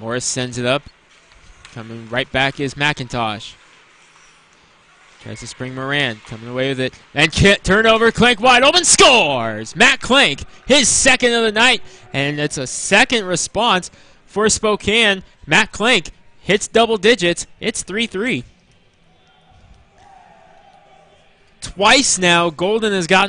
Morris sends it up. Coming right back is McIntosh. Tries to spring Moran, coming away with it. And Kit, turnover, Klenk wide open, scores! Matt Klenk. his second of the night. And it's a second response for Spokane. Matt Klenk hits double digits. It's 3 3. Twice now, Golden has gotten.